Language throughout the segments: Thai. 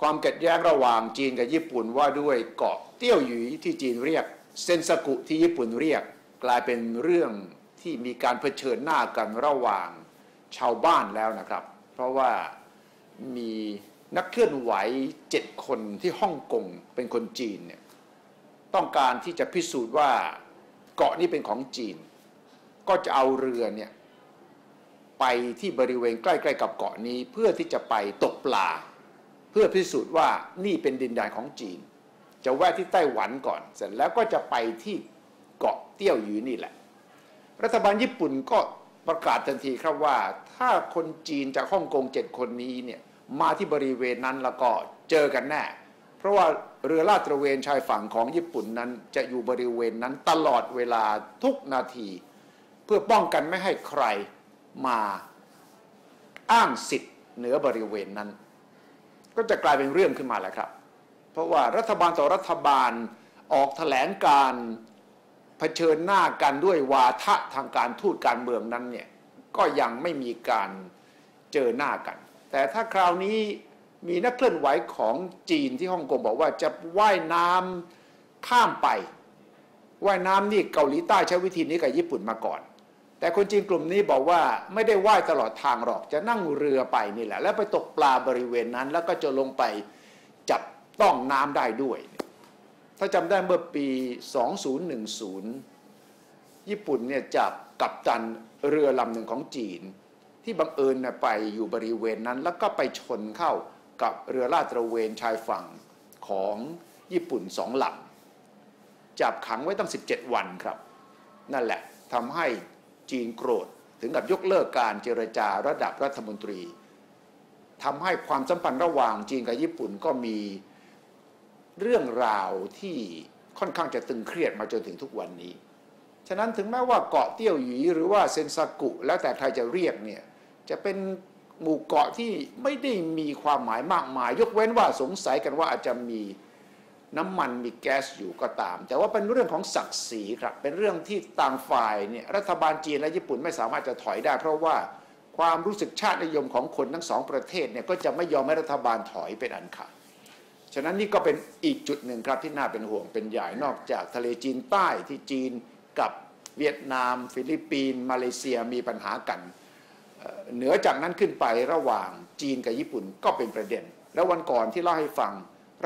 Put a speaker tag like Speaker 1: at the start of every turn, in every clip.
Speaker 1: ความขัดแย้งระหว่างจีนกับญี่ปุ่นว่าด้วยเกาะเตี้ยวหยุยที่จีนเรียก เซนสกุที่ญี่ปุ่นเรียก กลายเป็นเรื่องที่มีการเผชิญหน้ากันระหว่างชาวบ้านแล้วนะครับ เพราะว่ามีนักเคลื่อนไหวเจ็ดคนที่ฮ่องกงเป็นคนจีนเนี่ยต้องการที่จะพิสูจน์ว่าเกาะนี้เป็นของจีน ก็จะเอาเรือเนี่ยไปที่บริเวณใกล้ ๆ กับเกาะนี้เพื่อที่จะไปตกปลา เพื่อพิสูจน์ว่านี่เป็นดินแดนของจีน จะแวะที่ไต้หวันก่อน เสร็จแล้วก็จะไปที่เกาะเตี้ยวหยูนี่แหละ รัฐบาลญี่ปุ่นก็ประกาศทันทีครับว่า ถ้าคนจีนจากฮ่องกงเจ็ดคนนี้เนี่ยมาที่บริเวณนั้นแล้วก็เจอกันแน่ เพราะว่าเรือลาดตระเวนชายฝั่งของญี่ปุ่นนั้น จะอยู่บริเวณนั้นตลอดเวลาทุกนาที เพื่อป้องกันไม่ให้ใครมาอ้างสิทธิ์เหนือบริเวณนั้น ก็จะกลายเป็นเรื่องขึ้นมาแล้วครับ เพราะว่ารัฐบาลต่อรัฐบาลออกแถลงการเผชิญหน้ากันด้วยวาทะทางการทูตการเมืองนั้นเนี่ยก็ยังไม่มีการเจอหน้ากัน แต่ถ้าคราวนี้มีนักเคลื่อนไหวของจีนที่ฮ่องกงบอกว่าจะว่ายน้ำข้ามไปว่ายน้ำนี่เกาหลีใต้ใช้วิธีนี้กับญี่ปุ่นมาก่อน แต่คนจีนกลุ่มนี้บอกว่าไม่ได้ว่ายตลอดทางหรอกจะนั่งเรือไปนี่แหละ แล้วไปตกปลาบริเวณนั้น แล้วก็จะลงไปจับต้องน้ำได้ด้วย ถ้าจำได้เมื่อปี 2010 ญี่ปุ่นเนี่ยจับกัปตันเรือลำหนึ่งของจีน ที่บังเอิญไปอยู่บริเวณนั้น แล้วก็ไปชนเข้ากับเรือลาดตระเวนชายฝั่งของญี่ปุ่นสองลำจับขังไว้ตั้ง 17 วันครับ นั่นแหละทำให้ จีนโกรธ ถึงกับยกเลิกการเจรจาระดับรัฐมนตรีทำให้ความสัมพันธ์ระหว่างจีนกับญี่ปุ่นก็มีเรื่องราวที่ค่อนข้างจะตึงเครียดมาจนถึงทุกวันนี้ ฉะนั้นถึงแม้ว่าเกาะเตี้ยวหยีหรือว่าเซนซากุ แล้วแต่ใครจะเรียกเนี่ยจะเป็นหมู่เกาะที่ไม่ได้มีความหมายมากมาย ยกเว้นว่าสงสัยกันว่าอาจจะมี น้ำมันมีแก๊สอยู่ก็ตาม แต่ว่าเป็นเรื่องของศักดิ์ศรีครับ เป็นเรื่องที่ต่างฝ่ายเนี่ยรัฐบาลจีนและญี่ปุ่นไม่สามารถจะถอยได้ เพราะว่าความรู้สึกชาตินิยมของคนทั้งสองประเทศเนี่ยก็จะไม่ยอมให้รัฐบาลถอยเป็นอันขาดฉะนั้นนี่ก็เป็นอีกจุดหนึ่งครับที่น่าเป็นห่วงเป็นใหญ่นอกจากทะเลจีนใต้ที่จีนกับเวียดนาม ฟิลิปปินส์มาเลเซียมีปัญหากัน เหนือจากนั้นขึ้นไประหว่างจีนกับญี่ปุ่นก็เป็นประเด็น แล้ววันก่อนที่เล่าให้ฟัง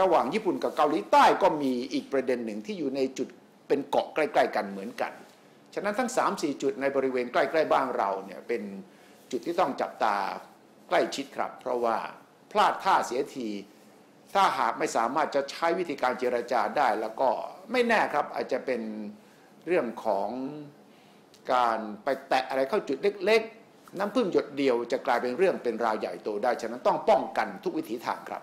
Speaker 1: ระหว่างญี่ปุ่นกับเกาหลีใต้ก็มีอีกประเด็นหนึ่งที่อยู่ในจุดเป็นเกาะใกล้ๆกันเหมือนกัน ฉะนั้นทั้ง 3-4 จุดในบริเวณใกล้ๆบ้านเราเนี่ยเป็นจุดที่ต้องจับตาใกล้ชิดครับ เพราะว่าพลาดท่าเสียทีถ้าหากไม่สามารถจะใช้วิธีการเจรจาได้แล้วก็ไม่แน่ครับอาจจะเป็นเรื่องของการไปแตะอะไรเข้าจุดเล็ก ๆ น้ำพึ่งหยดเดียวจะกลายเป็นเรื่องเป็นราวใหญ่โตได้ ฉะนั้นต้องป้องกันทุกวิถีทางครับ